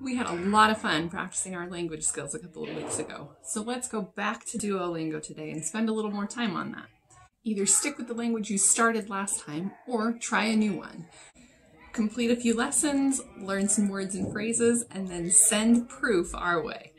We had a lot of fun practicing our language skills a couple of weeks ago, so let's go back to Duolingo today and spend a little more time on that. Either stick with the language you started last time or try a new one. Complete a few lessons, learn some words and phrases, and then send proof our way.